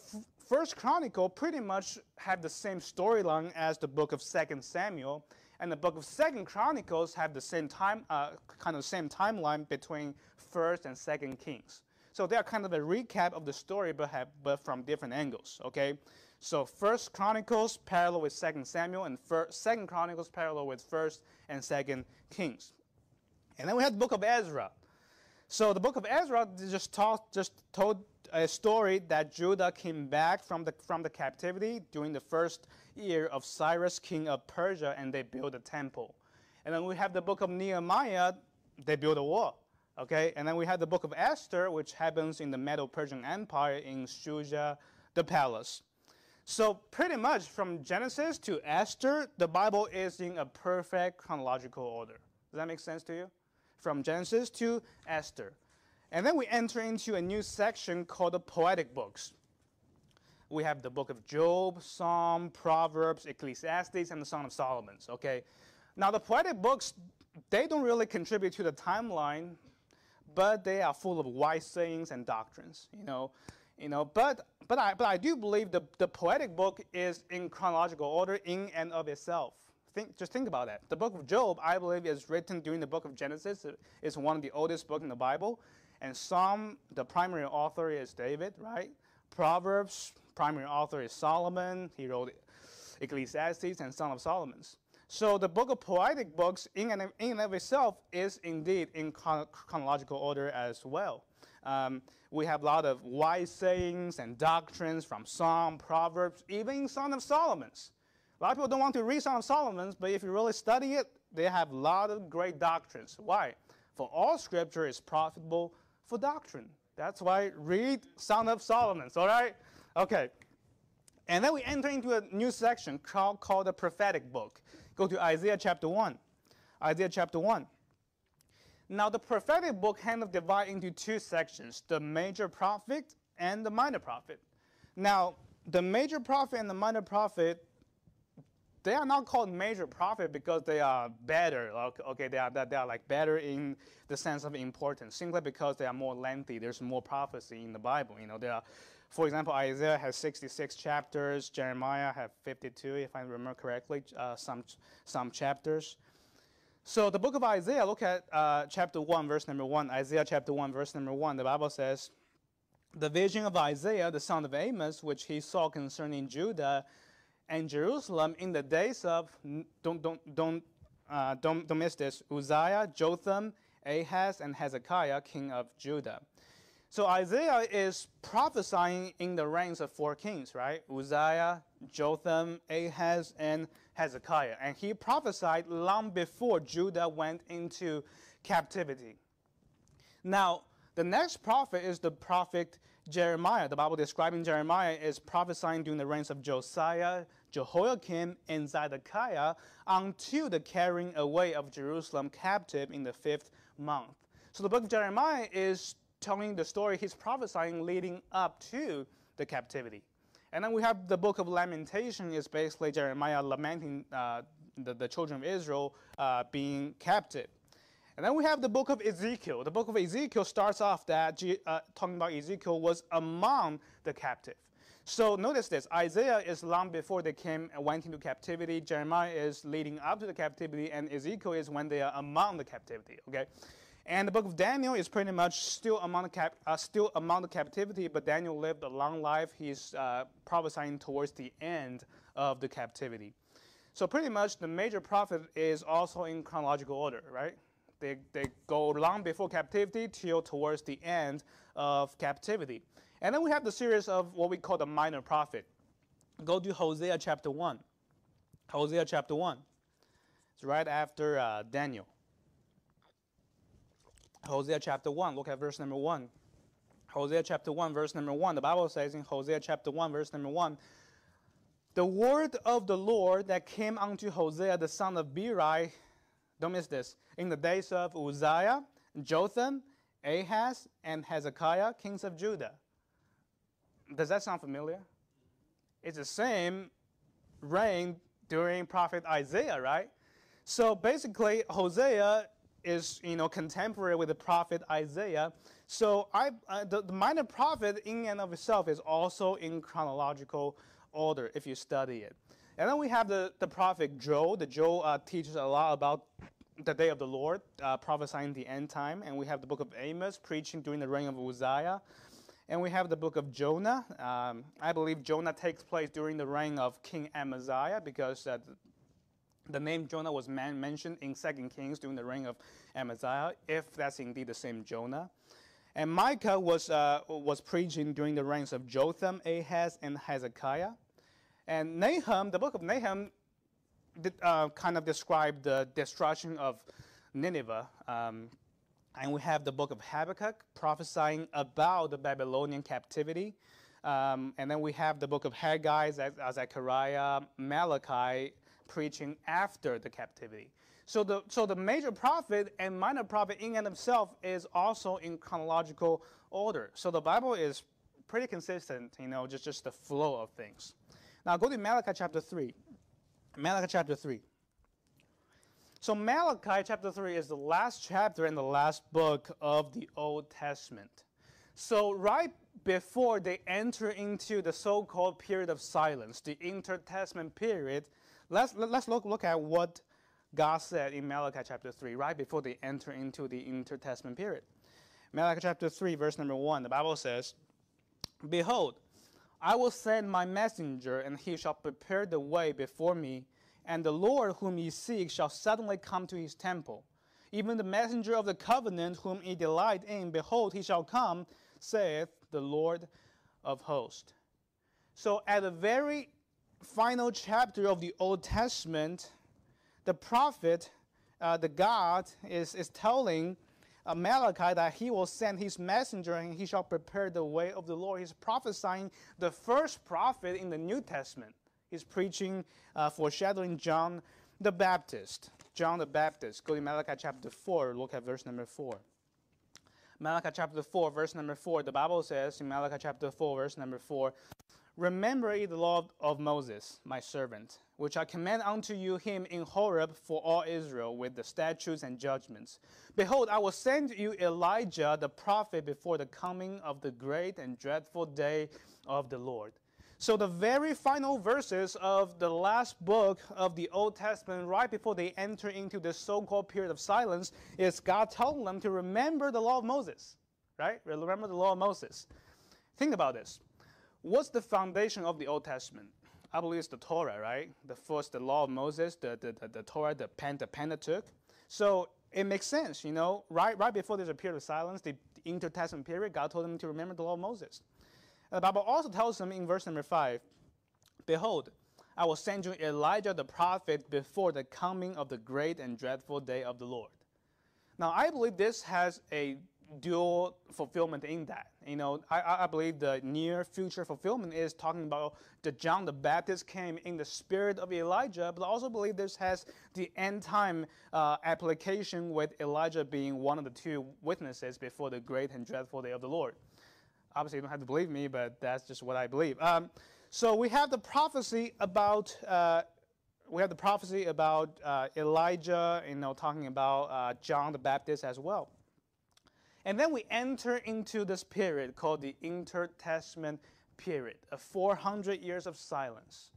First Chronicle pretty much have the same storyline as the book of Second Samuel, and the book of Second Chronicles have the same time, uh, kind of same timeline between First and Second Kings. So they are kind of a recap of the story, but have, but from different angles. Okay, so First Chronicles parallel with Second Samuel, and first, Second Chronicles parallel with First and Second Kings. And then we have the book of Ezra. So the book of Ezra just taught, just told a story that Judah came back from the, from the captivity during the first year of Cyrus, king of Persia, and they built a temple. And then we have the book of Nehemiah, they built a wall. Okay, and then we have the book of Esther, which happens in the Medo Persian Empire in Susa, the palace. So, pretty much from Genesis to Esther, the Bible is in a perfect chronological order. Does that make sense to you? From Genesis to Esther. And then we enter into a new section called the poetic books. We have the book of Job, Psalm, Proverbs, Ecclesiastes, and the Song of Solomon. Okay, now the poetic books they don't really contribute to the timeline, but they are full of wise sayings and doctrines. You know, you know. But but I but I do believe the the poetic book is in chronological order in and of itself. Think, just think about that. The book of Job, I believe, is written during the book of Genesis. It's one of the oldest books in the Bible. And Psalm, the primary author is David, right? Proverbs, primary author is Solomon. He wrote Ecclesiastes and Song of Solomon's. So the book of poetic books, in and, in of itself, is indeed in chronological order as well. Um, we have a lot of wise sayings and doctrines from Psalm, Proverbs, even Song of Solomon's. A lot of people don't want to read Song of Solomon's, but if you really study it, they have a lot of great doctrines. Why? For all scripture is profitable for doctrine. That's why read Song of Solomon, all right? Okay. And then we enter into a new section called, called the prophetic book. Go to Isaiah chapter 1. Isaiah chapter 1. Now, the prophetic book kind of divided into two sections the major prophet and the minor prophet. Now, the major prophet and the minor prophet they are not called major prophet because they are better. Okay, they are they are like better in the sense of importance, simply because they are more lengthy. There's more prophecy in the Bible. You know, there are, for example, Isaiah has 66 chapters. Jeremiah have 52, if I remember correctly, uh, some some chapters. So the book of Isaiah, look at uh, chapter 1, verse number 1. Isaiah chapter 1, verse number 1. The Bible says, The vision of Isaiah, the son of Amos, which he saw concerning Judah and Jerusalem in the days of, don't, don't, don't, uh, don't, don't miss this, Uzziah, Jotham, Ahaz, and Hezekiah, king of Judah. So Isaiah is prophesying in the reigns of four kings, right? Uzziah, Jotham, Ahaz, and Hezekiah. And he prophesied long before Judah went into captivity. Now, the next prophet is the prophet Jeremiah. The Bible describing Jeremiah is prophesying during the reigns of Josiah, Jehoiakim, and Zedekiah until the carrying away of Jerusalem captive in the fifth month. So the book of Jeremiah is telling the story, he's prophesying leading up to the captivity. And then we have the book of Lamentation, is basically Jeremiah lamenting uh, the, the children of Israel uh, being captive. And then we have the book of Ezekiel. The book of Ezekiel starts off that uh, talking about Ezekiel was among the captive. So notice this Isaiah is long before they came and went into captivity. Jeremiah is leading up to the captivity, and Ezekiel is when they are among the captivity. Okay, and the book of Daniel is pretty much still among the cap, uh, still among the captivity, but Daniel lived a long life. He's uh, prophesying towards the end of the captivity. So pretty much the major prophet is also in chronological order, right? They, they go long before captivity till towards the end of captivity. And then we have the series of what we call the minor prophet. Go to Hosea chapter 1. Hosea chapter 1. It's right after uh, Daniel. Hosea chapter 1, look at verse number 1. Hosea chapter 1, verse number 1. The Bible says in Hosea chapter 1, verse number 1 The word of the Lord that came unto Hosea the son of Beeri Don't miss this. In the days of Uzziah, Jotham, Ahaz, and Hezekiah, kings of Judah. Does that sound familiar? It's the same reign during prophet Isaiah, right? So basically, Hosea is you know contemporary with the prophet Isaiah. So I, uh, the, the minor prophet in and of itself is also in chronological order if you study it. And then we have the, the prophet Joel. The Joel uh, teaches a lot about the day of the Lord, uh, prophesying the end time. And we have the book of Amos, preaching during the reign of Uzziah. And we have the book of Jonah. Um, I believe Jonah takes place during the reign of King Amaziah because uh, the name Jonah was man- mentioned in Second Kings during the reign of Amaziah, if that's indeed the same Jonah. And Micah was, uh, was preaching during the reigns of Jotham, Ahaz, and Hezekiah. And Nahum, the book of Nahum, did, uh, kind of described the destruction of Nineveh. Um, and we have the book of Habakkuk prophesying about the Babylonian captivity. Um, and then we have the book of Haggai, Zechariah, Malachi preaching after the captivity. So the, so the major prophet and minor prophet in and itself is also in chronological order. So the Bible is pretty consistent, you know, just, just the flow of things. Now go to Malachi chapter 3. Malachi chapter 3. So Malachi chapter 3 is the last chapter and the last book of the Old Testament. So right before they enter into the so-called period of silence, the intertestament period, let's, let's look, look at what God said in Malachi chapter 3, right before they enter into the intertestament period. Malachi chapter 3, verse number 1, the Bible says, Behold, I will send my messenger, and he shall prepare the way before me, and the Lord whom ye seek shall suddenly come to his temple. Even the messenger of the covenant whom ye delight in, behold, he shall come, saith the Lord of hosts. So at the very final chapter of the Old Testament, the prophet, uh, the God, is, is telling uh, Malachi that he will send his messenger and he shall prepare the way of the Lord. He's prophesying the first prophet in the New Testament. He's preaching, uh, foreshadowing John the Baptist. John the Baptist. Go to Malachi chapter 4, look at verse number 4. Malachi chapter 4, verse number 4, the Bible says in Malachi chapter 4, verse number 4, Remember ye the law of Moses, my servant, which I command unto you him in Horeb for all Israel with the statutes and judgments. Behold, I will send you Elijah the prophet before the coming of the great and dreadful day of the Lord. So, the very final verses of the last book of the Old Testament, right before they enter into this so called period of silence, is God telling them to remember the law of Moses, right? Remember the law of Moses. Think about this. What's the foundation of the Old Testament? I believe it's the Torah, right? The first, the law of Moses, the, the, the, the Torah, the, Pen, the Pentateuch. So it makes sense, you know, right, right before there's a period of silence, the intertestament period, God told them to remember the law of Moses. The Bible also tells them in verse number 5, Behold, I will send you Elijah the prophet before the coming of the great and dreadful day of the Lord. Now, I believe this has a dual fulfillment in that. You know, I, I believe the near future fulfillment is talking about the John the Baptist came in the spirit of Elijah, but I also believe this has the end time uh, application with Elijah being one of the two witnesses before the great and dreadful day of the Lord. Obviously, you don't have to believe me, but that's just what I believe. Um, so we have the prophecy about. Uh, we have the prophecy about uh, Elijah, you know, talking about uh, John the Baptist as well. And then we enter into this period called the intertestament period, a 400 years of silence.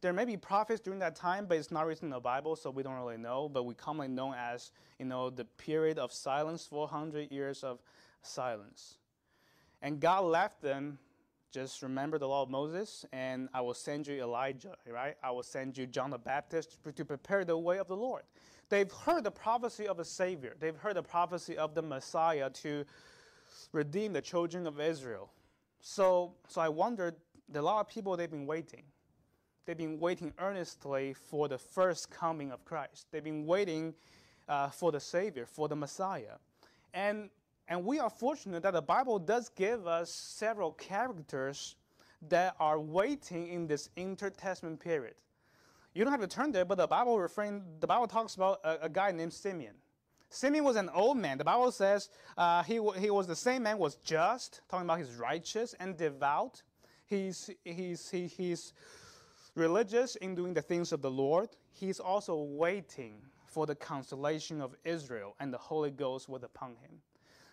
There may be prophets during that time, but it's not written in the Bible, so we don't really know. But we commonly know as, you know, the period of silence, 400 years of silence. And God left them, just remember the law of Moses, and I will send you Elijah, right? I will send you John the Baptist to prepare the way of the Lord. They've heard the prophecy of a Savior. They've heard the prophecy of the Messiah to redeem the children of Israel. So, so I wondered, a lot of people, they've been waiting. They've been waiting earnestly for the first coming of Christ. They've been waiting uh, for the Savior, for the Messiah. And, and we are fortunate that the Bible does give us several characters that are waiting in this intertestament period. You don't have to turn there, but the Bible refrain, the Bible talks about a, a guy named Simeon. Simeon was an old man. The Bible says uh, he, he was the same man, was just, talking about he's righteous and devout. He's, he's, he, he's religious in doing the things of the Lord. He's also waiting for the consolation of Israel, and the Holy Ghost was upon him.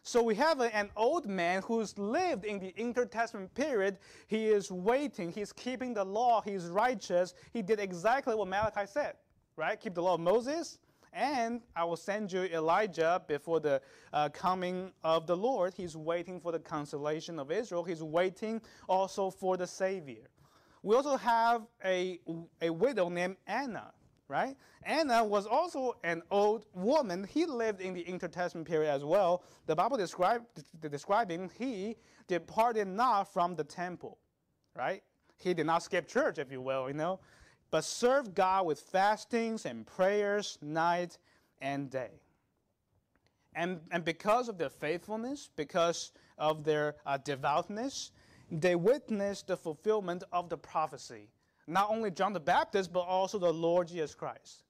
So we have a, an old man who's lived in the intertestament period. He is waiting. He's keeping the law. He's righteous. He did exactly what Malachi said, right? Keep the law of Moses, and I will send you Elijah before the uh, coming of the Lord. He's waiting for the consolation of Israel. He's waiting also for the Savior. We also have a, a widow named Anna right? Anna was also an old woman. He lived in the intertestament period as well. The Bible described describing he departed not from the temple, right? He did not skip church, if you will, you know, but served God with fastings and prayers night and day. And, and because of their faithfulness, because of their uh, devoutness, they witnessed the fulfillment of the prophecy not only John the Baptist, but also the Lord Jesus Christ.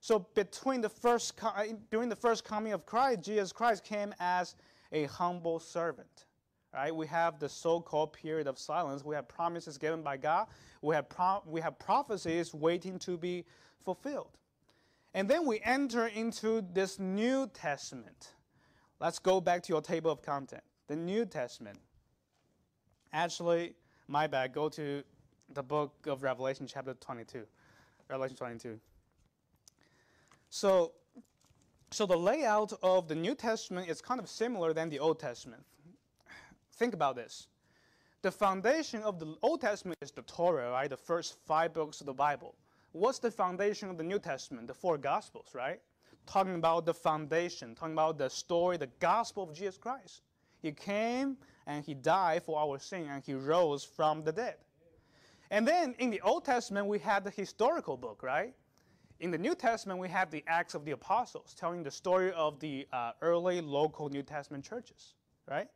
So between the first uh, during the first coming of Christ, Jesus Christ came as a humble servant. Right? We have the so-called period of silence. We have promises given by God. We have we have prophecies waiting to be fulfilled. And then we enter into this New Testament. Let's go back to your table of content. The New Testament. Actually, my bad. Go to the book of Revelation, chapter 22. Revelation 22. So, so the layout of the New Testament is kind of similar than the Old Testament. Think about this. The foundation of the Old Testament is the Torah, right? The first five books of the Bible. What's the foundation of the New Testament? The four Gospels, right? Talking about the foundation, talking about the story, the gospel of Jesus Christ. He came and he died for our sin and he rose from the dead. And then in the Old Testament, we had the historical book, right? In the New Testament, we have the Acts of the Apostles, telling the story of the uh, early local New Testament churches, right?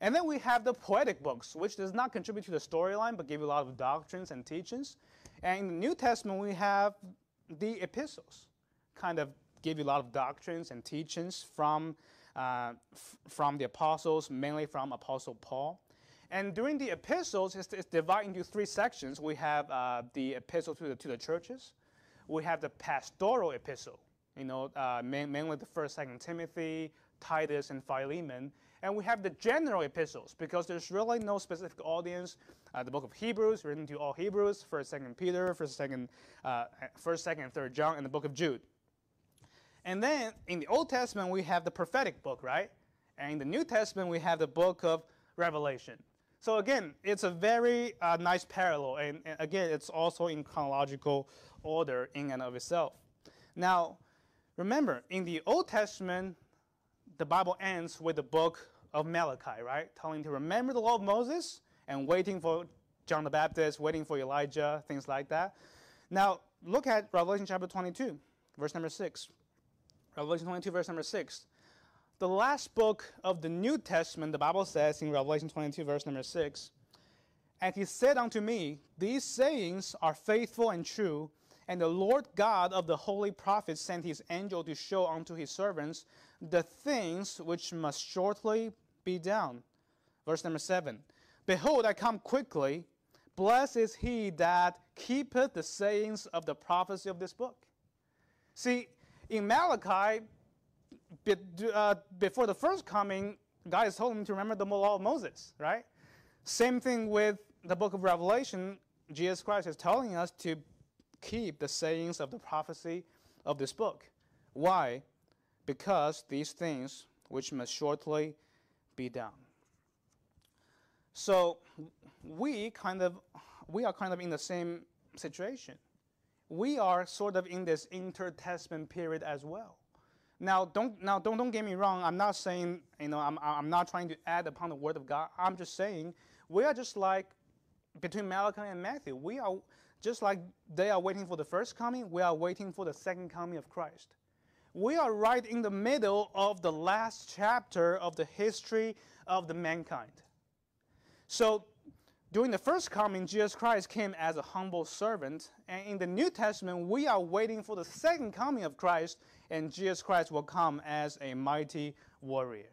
And then we have the poetic books, which does not contribute to the storyline, but give you a lot of doctrines and teachings. And in the New Testament, we have the epistles, kind of give you a lot of doctrines and teachings from, uh, from the apostles, mainly from Apostle Paul. And during the epistles, it's, it's divided into three sections. We have uh, the epistle to the, to the churches. We have the pastoral epistle, you know, uh, mainly the first, second Timothy, Titus, and Philemon. And we have the general epistles because there's really no specific audience. Uh, the book of Hebrews, written to all Hebrews, first, second Peter, first, second, uh, first, second, and third John, and the book of Jude. And then in the Old Testament, we have the prophetic book, right? And in the New Testament, we have the book of Revelation. So again, it's a very uh, nice parallel, and, and, again, it's also in chronological order in and of itself. Now, remember, in the Old Testament, the Bible ends with the book of Malachi, right? Telling to remember the law of Moses and waiting for John the Baptist, waiting for Elijah, things like that. Now, look at Revelation chapter 22, verse number 6. Revelation 22, verse number 6 the last book of the New Testament, the Bible says in Revelation 22, verse number 6, And he said unto me, These sayings are faithful and true, and the Lord God of the holy prophets sent his angel to show unto his servants the things which must shortly be done. Verse number 7 Behold, I come quickly. Blessed is he that keepeth the sayings of the prophecy of this book. See, in Malachi, Uh, before the first coming, God has told him to remember the law of Moses, right? Same thing with the book of Revelation. Jesus Christ is telling us to keep the sayings of the prophecy of this book. Why? Because these things which must shortly be done. So we kind of we are kind of in the same situation. We are sort of in this intertestament period as well. Now, don't now don't don't get me wrong. I'm not saying you know I'm I'm not trying to add upon the word of God. I'm just saying we are just like between Malachi and Matthew. We are just like they are waiting for the first coming. We are waiting for the second coming of Christ. We are right in the middle of the last chapter of the history of the mankind. So During the first coming, Jesus Christ came as a humble servant, and in the New Testament, we are waiting for the second coming of Christ, and Jesus Christ will come as a mighty warrior.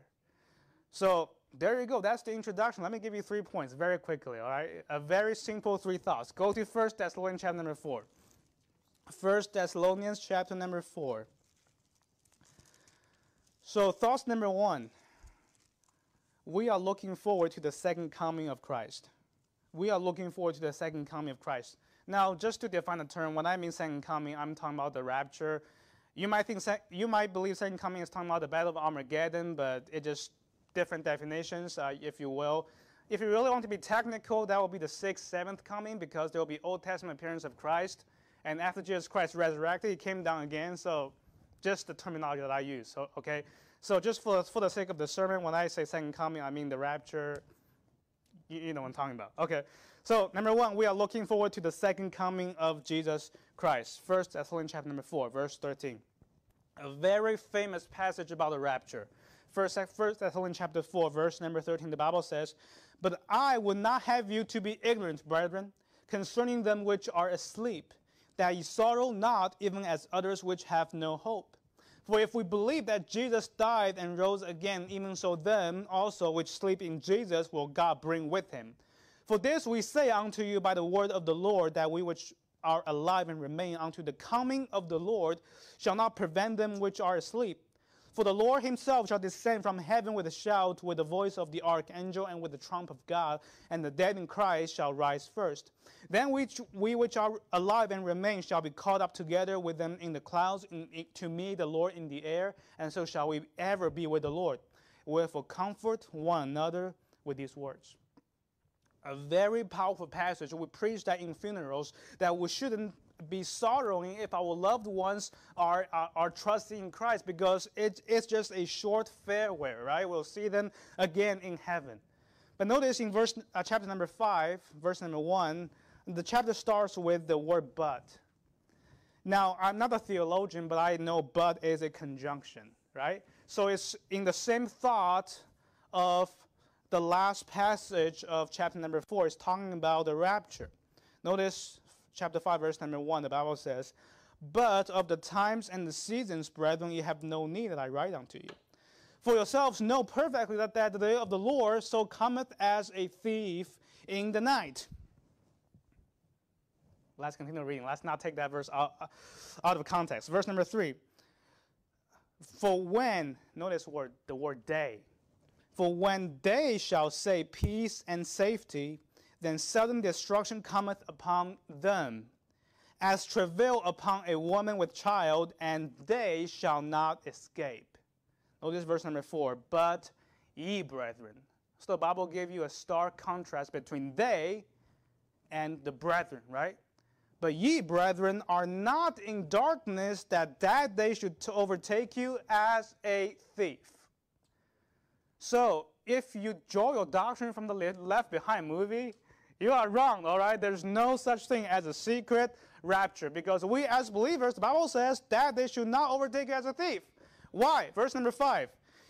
So there you go. That's the introduction. Let me give you three points very quickly. All right, a very simple three thoughts. Go to First Thessalonians chapter number four. First Thessalonians chapter number four. So thoughts number one. We are looking forward to the second coming of Christ. We are looking forward to the second coming of Christ. Now, just to define the term, when I mean second coming, I'm talking about the rapture. You might think you might believe second coming is talking about the battle of Armageddon, but it just different definitions, uh, if you will. If you really want to be technical, that will be the sixth, seventh coming because there will be Old Testament appearance of Christ. And after Jesus Christ resurrected, he came down again. So just the terminology that I use. So, okay. So just for, for the sake of the sermon, when I say second coming, I mean the rapture. You, you know what I'm talking about. Okay. So number one, we are looking forward to the second coming of Jesus Christ. First Thessalonians chapter number four, verse 13. A very famous passage about the rapture. First, First Thessalonians chapter 4, verse number 13, the Bible says, But I would not have you to be ignorant, brethren, concerning them which are asleep, that ye sorrow not, even as others which have no hope. For if we believe that Jesus died and rose again, even so them also which sleep in Jesus will God bring with him. For this we say unto you by the word of the Lord, that we which are alive and remain unto the coming of the Lord shall not prevent them which are asleep. For the Lord himself shall descend from heaven with a shout, with the voice of the archangel, and with the trump of God, and the dead in Christ shall rise first. Then we, we which are alive and remain shall be caught up together with them in the clouds in, to meet the Lord in the air, and so shall we ever be with the Lord. Wherefore comfort one another with these words. A very powerful passage. We preach that in funerals that we shouldn't be sorrowing if our loved ones are, are, are trusting in Christ because it, it's just a short farewell, right? We'll see them again in heaven. But notice in verse uh, chapter number 5, verse number 1, the chapter starts with the word but. Now, I'm not a theologian, but I know but is a conjunction, right? So it's in the same thought of the last passage of chapter number 4. is talking about the rapture. Notice chapter 5, verse number 1, the Bible says, But of the times and the seasons, brethren, ye have no need that I write unto you. For yourselves know perfectly that, that the day of the Lord so cometh as a thief in the night. Let's continue reading. Let's not take that verse out, uh, out of context. Verse number 3. For when, notice word, the word day. For when they shall say peace and safety, then sudden destruction cometh upon them, as travail upon a woman with child, and they shall not escape. Notice verse number four. But ye, brethren. So the Bible gave you a stark contrast between they and the brethren, right? But ye, brethren, are not in darkness that that day should overtake you as a thief. So, if you draw your doctrine from the Left Behind movie, you are wrong, all right? There's no such thing as a secret rapture because we as believers, the Bible says that they should not overtake as a thief. Why? Verse number five.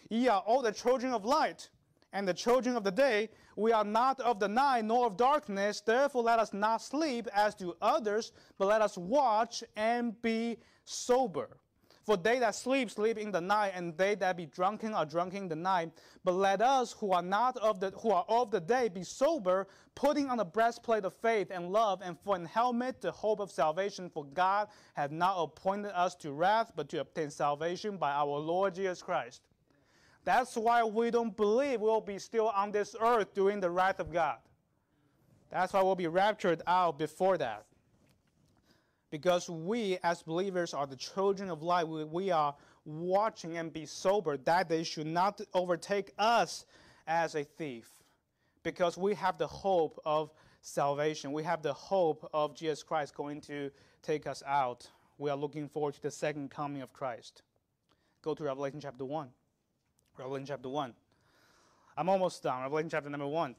Ye are all the children of light and the children of the day. We are not of the night nor of darkness. Therefore, let us not sleep as do others, but let us watch and be sober. For they that sleep, sleep in the night, and they that be drunken are drunken in the night. But let us who are not of the who are of the day be sober, putting on the breastplate of faith and love, and for an helmet the hope of salvation. For God hath not appointed us to wrath, but to obtain salvation by our Lord Jesus Christ. That's why we don't believe we'll be still on this earth during the wrath of God. That's why we'll be raptured out before that because we as believers are the children of light. We, we are watching and be sober that they should not overtake us as a thief because we have the hope of salvation. We have the hope of Jesus Christ going to take us out. We are looking forward to the second coming of Christ. Go to Revelation chapter 1. Revelation chapter 1. I'm almost done. Revelation chapter number 1.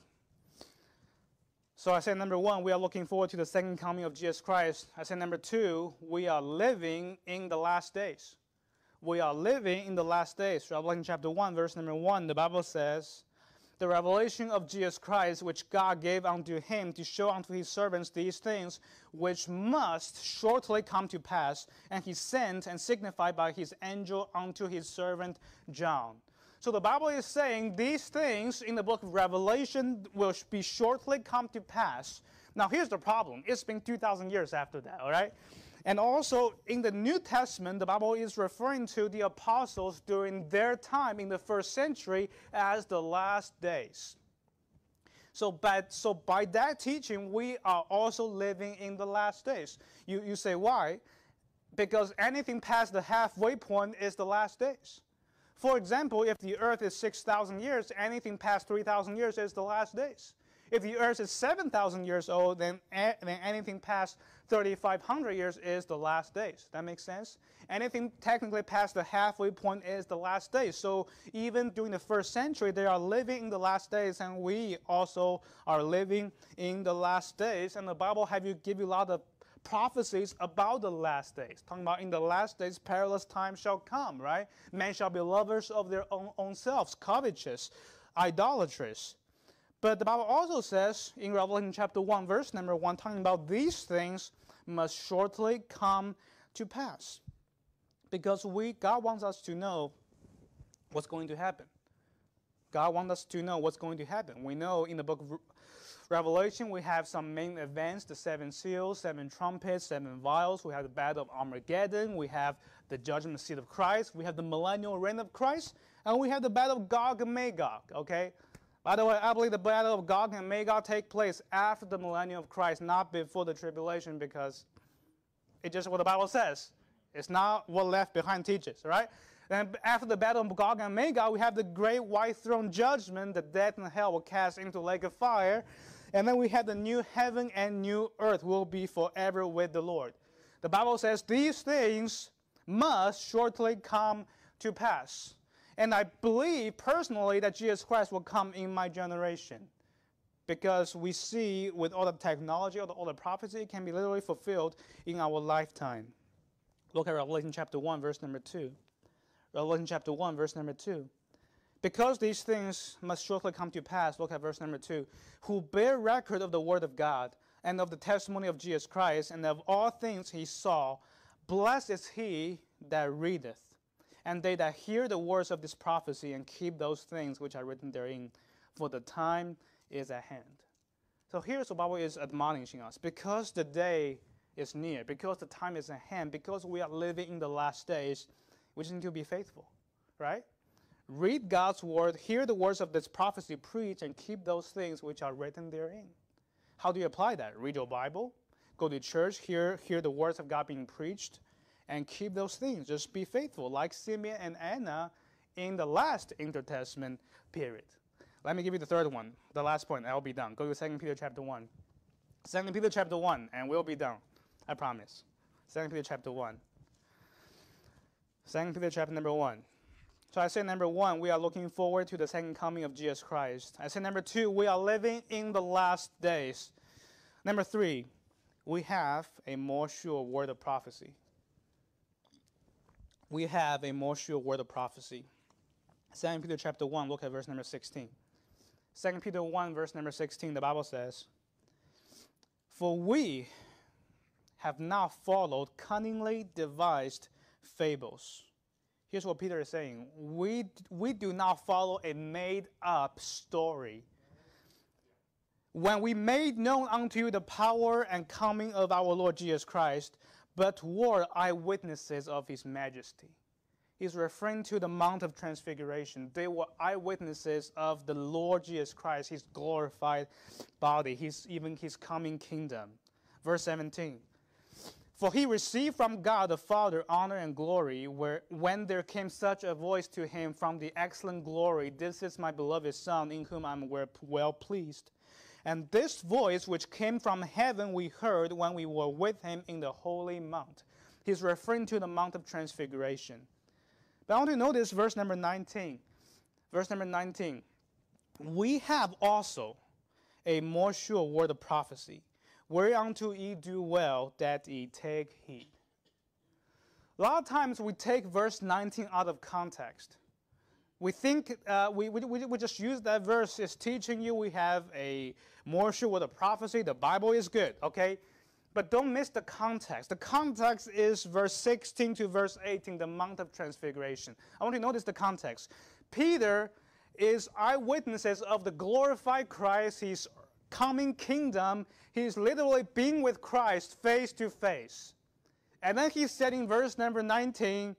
So I said number one, we are looking forward to the second coming of Jesus Christ. I said number two, we are living in the last days. We are living in the last days. Revelation chapter 1, verse number 1, the Bible says, the revelation of Jesus Christ, which God gave unto him to show unto his servants these things, which must shortly come to pass. And he sent and signified by his angel unto his servant John. So the Bible is saying these things in the book of Revelation will be shortly come to pass. Now here's the problem. It's been 2,000 years after that, all right? And also in the New Testament, the Bible is referring to the apostles during their time in the first century as the last days. So by, so by that teaching, we are also living in the last days. You, you say, why? Because anything past the halfway point is the last days. For example, if the earth is 6,000 years, anything past 3,000 years is the last days. If the earth is 7,000 years old, then, then anything past 3,500 years is the last days. That makes sense? Anything technically past the halfway point is the last days. So even during the first century, they are living in the last days, and we also are living in the last days. And the Bible have you give you a lot of prophecies about the last days. Talking about in the last days, perilous times shall come, right? Men shall be lovers of their own, own selves, covetous, idolatrous. But the Bible also says in Revelation chapter 1, verse number 1, talking about these things must shortly come to pass. Because we, God wants us to know what's going to happen. God wants us to know what's going to happen. We know in the book of Revelation, we have some main events the seven seals, seven trumpets, seven vials. We have the battle of Armageddon. We have the judgment seat of Christ. We have the millennial reign of Christ. And we have the battle of Gog and Magog. Okay? By the way, I believe the battle of Gog and Magog take place after the millennium of Christ, not before the tribulation, because it's just what the Bible says. It's not what left behind teaches, right? Then after the battle of Gog and Magog, we have the great white throne judgment. The death and hell will cast into lake of fire. And then we have the new heaven and new earth will be forever with the Lord. The Bible says these things must shortly come to pass. And I believe personally that Jesus Christ will come in my generation because we see with all the technology, all the, all the prophecy can be literally fulfilled in our lifetime. Look at Revelation chapter 1, verse number 2. Revelation chapter 1, verse number 2. Because these things must shortly come to pass, look at verse number 2. Who bear record of the word of God and of the testimony of Jesus Christ and of all things he saw, blessed is he that readeth and they that hear the words of this prophecy and keep those things which are written therein, for the time is at hand. So here's the Bible is admonishing us because the day is near, because the time is at hand, because we are living in the last days, we just need to be faithful, right? Read God's word, hear the words of this prophecy, preach, and keep those things which are written therein. How do you apply that? Read your Bible, go to church, hear, hear the words of God being preached, and keep those things. Just be faithful, like Simeon and Anna in the last intertestament period. Let me give you the third one, the last point. I'll be done. Go to 2 Peter chapter 1. 2 Peter chapter 1, and we'll be done. I promise. 2 Peter chapter 1. 2 Peter chapter number 1. So I say number one, we are looking forward to the second coming of Jesus Christ. I say number two, we are living in the last days. Number three, we have a more sure word of prophecy we have a more sure word of prophecy. 2 Peter chapter 1, look at verse number 16. 2 Peter 1, verse number 16, the Bible says, For we have not followed cunningly devised fables. Here's what Peter is saying we, we do not follow a made up story. When we made known unto you the power and coming of our Lord Jesus Christ, but were eyewitnesses of his majesty. He's referring to the Mount of Transfiguration. They were eyewitnesses of the Lord Jesus Christ, his glorified body, his, even his coming kingdom. Verse 17. For he received from God the Father honor and glory, where, when there came such a voice to him from the excellent glory, This is my beloved Son, in whom I am well pleased. And this voice which came from heaven we heard when we were with him in the holy mount. He's referring to the Mount of Transfiguration. But I want to notice verse number 19. Verse number 19. We have also a more sure word of prophecy, whereunto ye do well that ye take heed. A lot of times we take verse 19 out of context. we think uh, we, we, we just use that verse as teaching you we have a more sure with a prophecy. The Bible is good, okay? But don't miss the context. The context is verse 16 to verse 18, the Mount of Transfiguration. I want you to notice the context. Peter is eyewitnesses of the glorified Christ, his coming kingdom. He's literally being with Christ face to face. And then he said in verse number 19,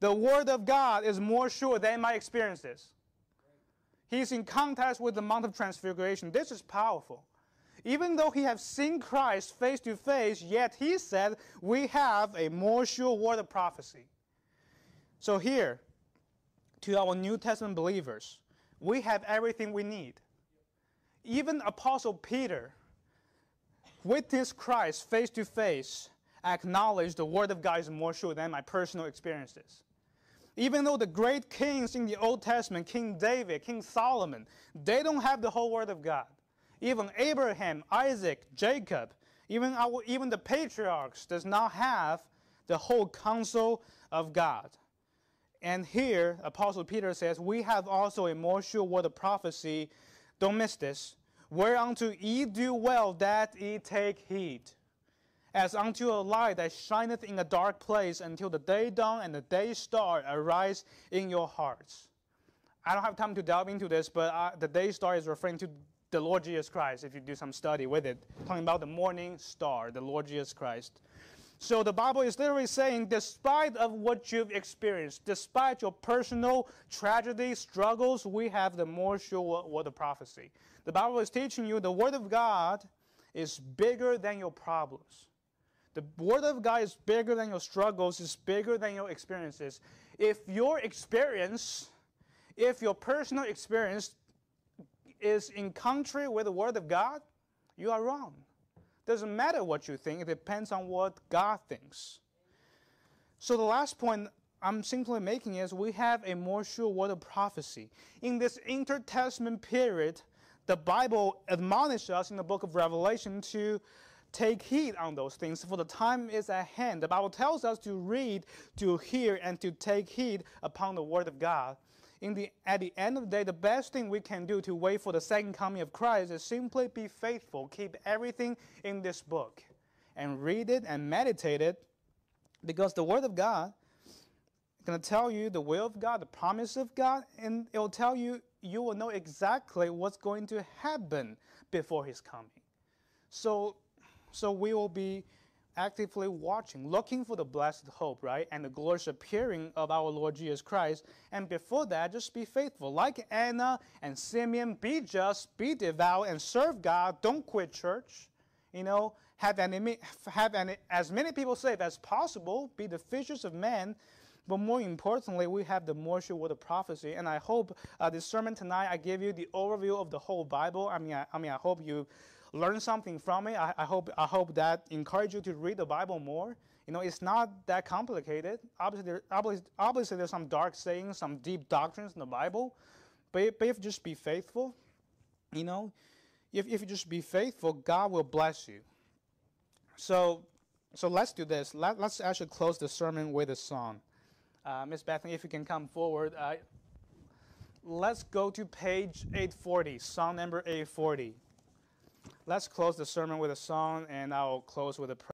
the word of God is more sure than my experiences. He's in contact with the Mount of Transfiguration. This is powerful. Even though he has seen Christ face to face, yet he said, We have a more sure word of prophecy. So, here, to our New Testament believers, we have everything we need. Even Apostle Peter witnessed Christ face to face, acknowledged the Word of God is more sure than my personal experiences. Even though the great kings in the Old Testament, King David, King Solomon, they don't have the whole Word of God. Even Abraham, Isaac, Jacob, even, our, even the patriarchs does not have the whole counsel of God. And here, Apostle Peter says, we have also a more sure word of prophecy. Don't miss this. Whereunto ye do well that ye take heed. As unto a light that shineth in a dark place until the day dawn and the day star arise in your hearts. I don't have time to delve into this, but uh, the day star is referring to the Lord Jesus Christ, if you do some study with it, talking about the morning star, the Lord Jesus Christ. So the Bible is literally saying, despite of what you've experienced, despite your personal tragedy, struggles, we have the more sure word of prophecy. The Bible is teaching you the Word of God is bigger than your problems. The Word of God is bigger than your struggles, is bigger than your experiences. If your experience, if your personal experience is in contrary with the Word of God, you are wrong. Doesn't matter what you think, it depends on what God thinks. So the last point I'm simply making is we have a more sure word of prophecy. In this intertestament period, the Bible admonishes us in the book of Revelation to take heed on those things, for the time is at hand. The Bible tells us to read, to hear, and to take heed upon the word of God in the, at the end of the day, the best thing we can do to wait for the second coming of Christ is simply be faithful. Keep everything in this book and read it and meditate it because the Word of God is going to tell you the will of God, the promise of God, and it will tell you you will know exactly what's going to happen before His coming. So, so we will be actively watching, looking for the blessed hope, right? And the glorious appearing of our Lord Jesus Christ. And before that, just be faithful. Like Anna and Simeon, be just, be devout, and serve God. Don't quit church. You know, have, an, have any, as many people saved as possible, be the fishers of men. But more importantly, we have the sure word of prophecy. And I hope uh, this sermon tonight, I gave you the overview of the whole Bible. I mean, I, I mean, I hope you learn something from it. I, I, hope, I hope that encourage you to read the Bible more. You know, it's not that complicated. Obviously, there, obviously, obviously there's some dark sayings, some deep doctrines in the Bible. But, but if you just be faithful, you know, if, if you just be faithful, God will bless you. So, so let's do this. Let, us actually close the sermon with a song. Uh, Miss Bethany, if you can come forward. Uh, let's go to page 840, song number 840. Let's close the sermon with a song, and I'll close with a prayer.